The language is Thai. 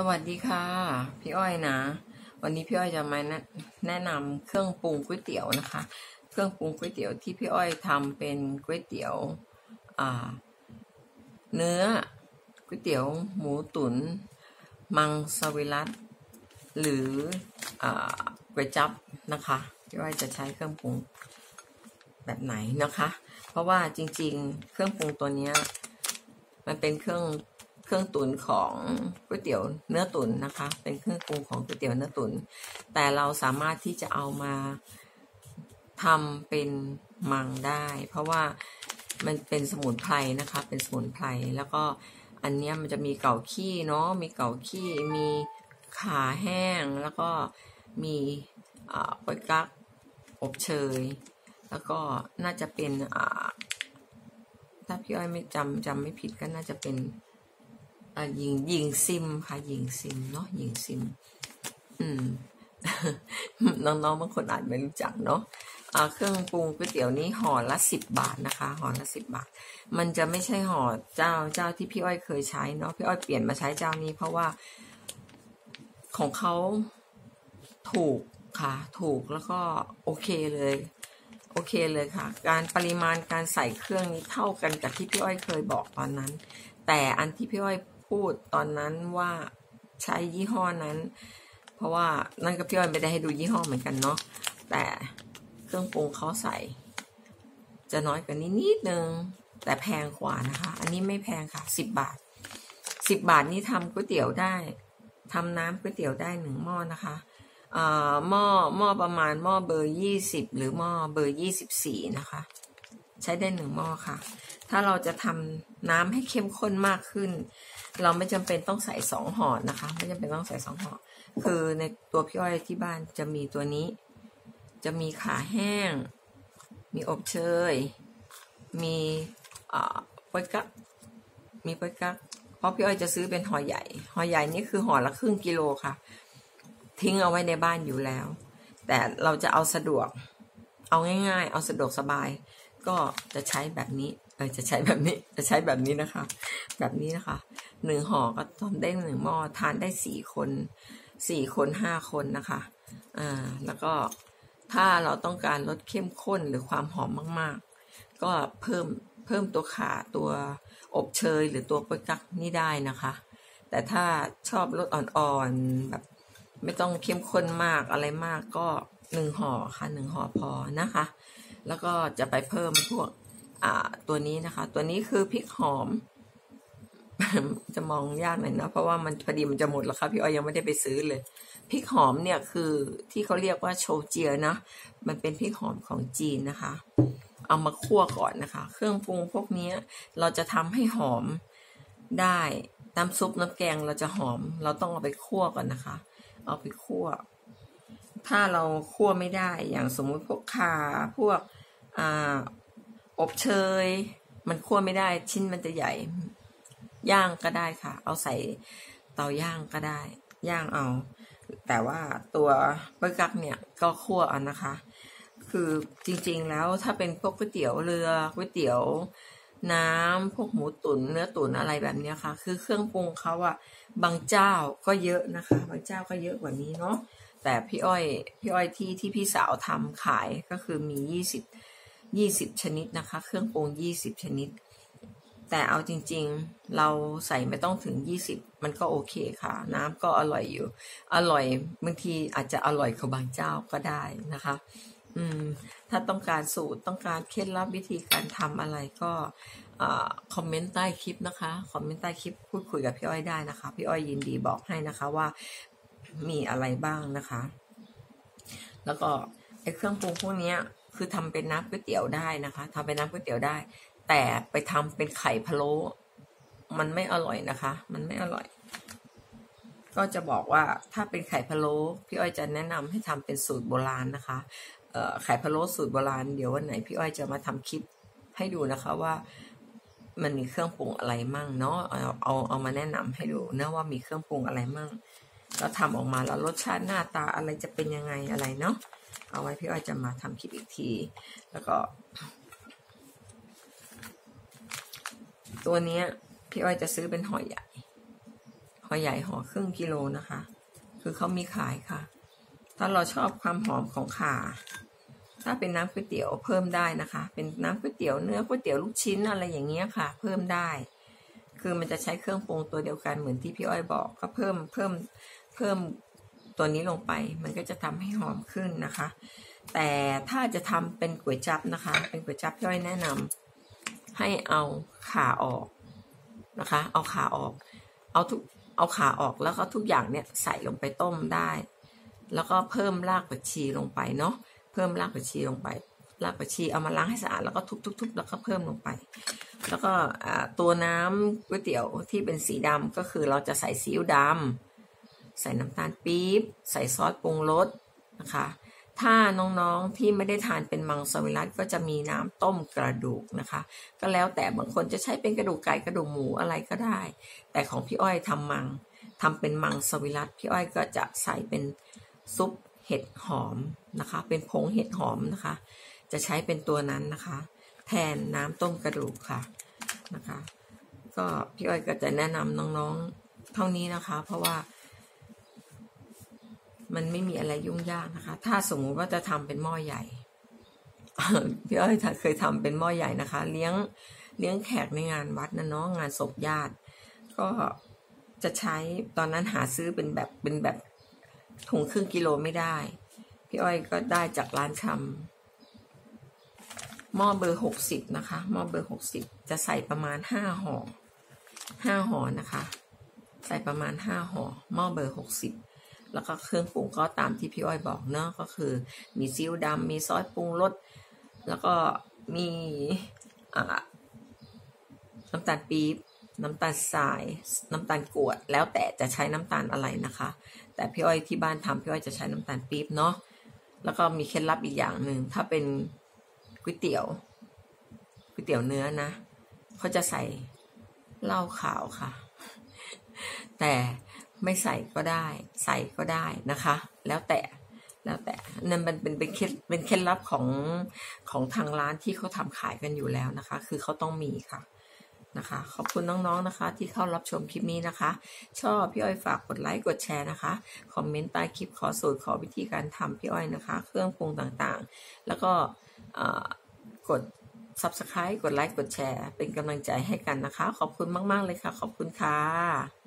สวัสดีค่ะ พี่อ้อยนะ วันนี้พี่อ้อยจะมาแนะนะนำเครื่องปรุงก๋วยเตี๋ยวนะคะ เครื่องปรุงก๋วยเตี๋ยวที่พี่อ้อยทำเป็นก๋วยเตี๋ยวอ่า เนื้อก๋วยเตี๋ยวหมูตุนมังสวิรัตหรืออ่าก๋วยจับนะคะ พี่อ้อยจะใช้เครื่องปรุงแบบไหนนะคะ เพราะว่าจริง ๆ เครื่องปรุงตัวนี้มันเป็นเครื่อง เครื่องตุ๋นของก๋วยเตี๋ยวเนื้อตุ๋นนะคะ เป็นเครื่องปรุงของก๋วยเตี๋ยวเนื้อตุ๋นแต่เราสามารถที่จะเอามาทำเป็นมังได้ เพราะว่ามันเป็นสมุนไพรนะคะ เป็นสมุนไพรแล้วก็อันนี้มันจะมีเก่าขี้เนาะมีเก่าขี้มีขาแห้งแล้วก็มีปอยกักอบเชย แล้วก็น่าจะเป็นถ้าพี่อ้อยไม่จำจำไม่ผิดก็น่าจะเป็น อ่ายิงยิงซิมค่ะยิงซิมเนาะยิงซิม อืม น้องๆบางคนอาจไม่รู้จักเนาะเครื่องปรุงก๋วยเตี๋ยวนี้ห่อละสิบบาทนะคะห่อละสิบบาท มันจะไม่ใช่ห่อเจ้าเจ้าที่พี่อ้อยเคยใช้เนาะพี่อ้อยเปลี่ยนมาใช้เจ้านี้เพราะว่า ของเขาถูกค่ะ ถูกแล้วก็โอเคเลย โอเคเลยค่ะ การปริมาณการใส่เครื่องนี้เท่ากันกับที่พี่อ้อยเคยบอกตอนนั้น แต่อันที่พี่อ้อย พูดตอนนั้นว่าใช้ยี่ห้อนั้น เพราะว่านั่นก็พี่อ้อยไม่ได้ให้ดูยี่ห้อเหมือนกันเนาะแต่เครื่องปรุงเขาใส่ จะน้อยกว่านี้นิดนึงแต่แพงกว่านะคะ อันนี้ไม่แพงค่ะสิบบาทสิบบาทนี่ทำก๋วยเตี๋ยวได้ทำน้ำก๋วยเตี๋ยวได้หนึ่งหม้อนะคะอ่าหม้อหม้อประมาณหม้อเบอร์ยี่สิบหรือหม้อเบอร์ยี่สิบสี่นะคะ ใช้ได้หนึ่งหม้อค่ะ ถ้าเราจะทำน้ำให้เข้มข้นมากขึ้น เราไม่จำเป็นต้องใส่สองห่อนะคะ ไม่จำเป็นต้องใส่สองห่อคือในตัวพี่อ้อยที่บ้านจะมีตัวนี้ จะมีขาแห้ง มีอบเชย มีอ่าปอยกักมีปอยกักเพราะพี่อ้อยจะซื้อเป็นห่อใหญ่ห่อใหญ่นี่คือห่อละครึ่งกิโลค่ะ ทิ้งเอาไว้ในบ้านอยู่แล้ว แต่เราจะเอาสะดวก เอาง่าย ๆ เอาสะดวกสบาย ก็จะใช้แบบนี้ เออจะใช้แบบนี้จะใช้แบบนี้นะคะ แบบนี้นะคะหนึ่งห่อก็ทำได้หนึ่งหม้อทานได้สี่คนสี่คนห้าคนนะคะอ่าแล้วก็ถ้าเราต้องการลดเข้มข้นหรือความหอมมาก ๆ ก็เพิ่มเพิ่มตัวขาตัวอบเชยหรือตัวปวยกักนี่ได้นะคะ แต่ถ้าชอบรสอ่อนๆแบบไม่ต้องเข้มข้นมากอะไรมากก็หนึ่งห่อค่ะหนึ่งห่อพอนะคะ แล้วก็จะไปเพิ่มพวก ตัวนี้นะคะ ตัวนี้คือพริกหอม จะมองยากหน่อยนะ เพราะว่ามันพอดีมันจะหมดแล้วค่ะพี่อ้อยยังไม่ได้ไปซื้อเลยพริกหอมเนี่ยคือที่เขาเรียกว่าโชเจียนะ มันเป็นพริกหอมของจีนนะคะ เอามาคั่วก่อนนะคะ เครื่องปรุงพวกนี้เราจะทำให้หอมได้น้ำซุปน้ำแกงเราจะหอม เราต้องเอาไปคั่วก่อนนะคะ เอาไปคั่ว ถ้าเราคั่วไม่ได้อย่างสมมุติพวกขาพวกอ่า อบเชย มันคั่วไม่ได้ชิ้นมันจะใหญ่ ย่างก็ได้ค่ะ เอาใส่เตาย่างก็ได้ ย่างเอา แต่ว่าตัวเบอร์กักเนี่ยก็คั่วเอานะคะ คือจริงๆแล้วถ้าเป็นพวกก๋วยเตี๋ยวเรือก๋วยเตี๋ยวน้ำพวกหมูตุนเนื้อตุ๋นอะไรแบบนี้ค่ะ คือเครื่องปรุงเขาอะบางเจ้าก็เยอะนะคะ บางเจ้าก็เยอะกว่านี้เนาะแต่พี่อ้อยพี่อ้อยที่ที่พี่สาวทำขายก็คือมียี่สิบ ยี่สิบชนิดนะคะ เครื่องปรุงยี่สิบชนิด แต่เอาจริงๆ เราใส่ไม่ต้องถึงยี่สิบมันก็โอเคค่ะ น้ำก็อร่อยอยู่ อร่อยบางทีอาจจะอร่อยกว่าบางเจ้าก็ได้นะคะ อืม ถ้าต้องการสูตรต้องการเคล็ดลับวิธีการทำอะไรก็คอมเมนต์ใต้คลิปนะคะ คอมเมนต์ใต้คลิปพูดคุยกับพี่อ้อยได้นะคะ พี่อ้อยยินดีบอกให้นะคะว่ามีอะไรบ้างนะคะ แล้วก็ไอ้เครื่องปรุงพวกนี้ คือทำเป็นน้ำก๋วยเตี๋ยวได้นะคะทำเป็นน้ำก๋วยเตี๋ยวได้ แต่ไปทำเป็นไข่พะโล้มันไม่อร่อยนะคะ มันไม่อร่อย ก็จะบอกว่าถ้าเป็นไข่พะโล้พี่อ้อยจะแนะนำให้ทำเป็นสูตรโบราณนะคะไข่พะโล้สูตรโบราณเดี๋ยววันไหนพี่อ้อยจะมาทำคลิปให้ดูนะคะว่ามันมีเครื่องปรุงอะไรมั่งเนาะเอาเอาเอามาแนะนำให้ดูนะว่ามีเครื่องปรุงอะไรมั่งแล้วทำออกมาแล้วรสชาติหน้าตาอะไรจะเป็นยังไงอะไรเนาะ เอาไว้พี่อ้อยจะมาทำคลิปอีกที แล้วก็ ตัวนี้พี่อ้อยจะซื้อเป็นห่อใหญ่ห่อใหญ่ห่อครึ่งกิโลนะคะ คือเขามีขายค่ะ ถ้าเราชอบความหอมของข่าถ้าเป็นน้ำก๋วยเตี๋ยวเพิ่มได้นะคะ เป็นน้ำก๋วยเตี๋ยวเนื้อก๋วยเตี๋ยวลูกชิ้นอะไรอย่างเงี้ยค่ะ เพิ่มได้ คือมันจะใช้เครื่องปรุงตัวเดียวกันเหมือนที่พี่อ้อยบอก ก็เพิ่มเพิ่มเพิ่ม ตัวนี้ลงไป มันก็จะทำให้หอมขึ้นนะคะ แต่ถ้าจะทำเป็นก๋วยจับนะคะ เป็นก๋วยจับพี่อยแนะนำให้เอาขาออกนะคะ เอาขาออก เอาทุกเอาขาออกแล้วก็ทุกอย่างเนี่ยใส่ลงไปต้มได้ แล้วก็เพิ่มรากผักชีลงไปเนาะเพิ่มรากผักชีลงไปรากผักชีเอามาล้างให้สะอาดแล้วก็ทุบๆๆแล้วก็เพิ่มลงไป แล้วก็ตัวน้ำก๋วยเตี๋ยวที่เป็นสีดำก็คือเราจะใส่ซีอิ๊วดำ ใส่น้ำตาลปี๊บ ใส่ซอสปรุงรสนะคะ ถ้าน้องๆที่ไม่ได้ทานเป็นมังสวิรัตก็จะมีน้ำต้มกระดูกนะคะ ก็แล้วแต่บางคนจะใช้เป็นกระดูกไก่กระดูกหมูอะไรก็ได้ แต่ของพี่อ้อยทำมังทำเป็นมังสวิรัตพี่อ้อยก็จะใส่เป็นซุปเห็ดหอมนะคะ เป็นผงเห็ดหอมนะคะ จะใช้เป็นตัวนั้นนะคะ แทนน้ำต้มกระดูกค่ะนะคะ ก็พี่อ้อยก็จะแนะนำน้องๆเท่านี้นะคะ เพราะว่า มันไม่มีอะไรยุ่งยากนะคะ ถ้าสมมุติว่าจะทำเป็นหม้อใหญ่พี่อ้อยเคยทำเป็นหม้อใหญ่นะคะ เลี้ยงเลี้ยงแขกในงานวัดนะเนาะงานศพญาติ ก็จะใช้ตอนนั้นหาซื้อเป็นแบบเป็นแบบถุงครึ่งกิโลไม่ได้ พี่อ้อยก็ได้จากร้านชำหม้อเบอร์หกสิบนะคะหม้อเบอร์หกสิบจะใส่ประมาณห้าห่อห้าห่อนะคะ ใส่ประมาณห้าห่อหม้อเบอร์หกสิบ แล้วก็เครื่องปรุงก็ตามที่พี่อ้อยบอกเนาะก็คือ มีซีอิ๊วดำมีซอสปรุงรสแล้วก็มีน้ำตาลปี๊บน้ำตาลทราย น้ำตาลกวด แล้วแต่จะใช้น้ำตาลอะไรนะคะ แต่พี่อ้อยที่บ้านทำพี่อ้อยจะใช้น้ำตาลปี๊บเนาะแล้วก็มีเคล็ดลับอีกอย่างหนึ่งถ้าเป็นก๋วยเตี๋ยวก๋วยเตี๋ยวเนื้อนะเขาจะใส่เหล้าขาวค่ะ แต่ ไม่ใส่ก็ได้ ใส่ก็ได้นะคะ แล้วแต่แล้วแต่นั่นมันเป็นเป็นเคล็ดเป็นเคล็ดลับของของทางร้านที่เขาทำขายกันอยู่แล้วนะคะ คือเขาต้องมีค่ะนะคะ ขอบคุณน้องๆนะคะ ที่เข้ารับชมคลิปนี้นะคะ ชอบพี่อ้อยฝากกดไลค์กดแชร์นะคะคอมเมนต์ใต้คลิปขอสูตรขอวิธีการทำพี่อ้อยนะคะ เครื่องปรุงต่างๆ แล้วก็กด subscribe กดไลค์กดแชร์ เป็นกำลังใจให้กันนะคะ ขอบคุณมาก ๆ เลยค่ะ ขอบคุณค่ะ